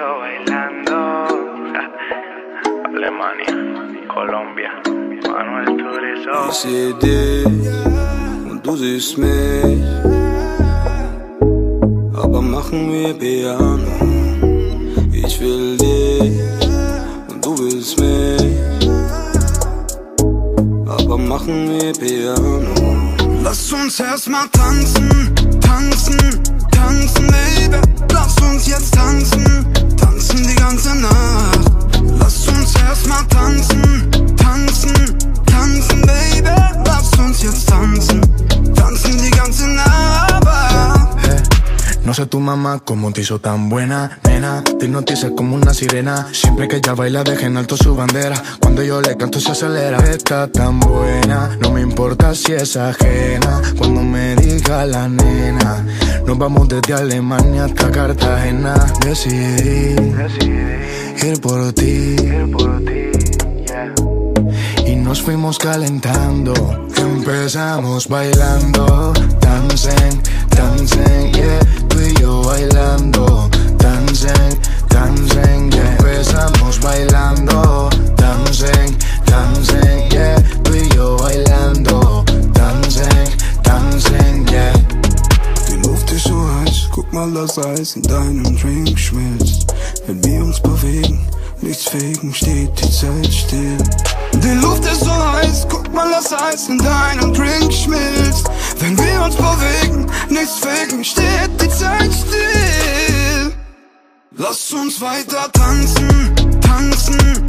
yo bailando. Alemania, Colombia, Manuel Turizo. Ich seh dich und du siehst mich. Aber machen wir Piano. Ich will dich und du willst mich. Aber machen wir Piano. Lass uns erstmal tanzen, tanzen, tanzen, Baby. Lass uns No sé tu mamá cómo te hizo tan buena, nena. Te hipnotiza como una sirena. Siempre que ella baila, deja en alto su bandera. Cuando yo le canto, se acelera. Está tan buena, no me importa si es ajena. Cuando me diga la nena, nos vamos desde Alemania hasta Cartagena. Decidí, ir por ti. Y nos fuimos calentando. Empezamos bailando, dancing, dancing, yeah. Tú y yo bailando, dancing, dancing, yeah. Empezamos bailando, dancing, dancing, yeah. Tú y yo bailando, dancing, dancing, yeah. Die Luft ist so heiß, guck mal, das Eis in deinem Drink schmilzt. Wenn wir uns bewegen, nichts fegen, steht die Zeit still. Die Luft ist so heiß, guck mal, das Eis in deinem Drink schmilzt. Wenn wir uns bewegen, nichts fegen, steht die Zeit still. Lass uns weiter tanzen, tanzen,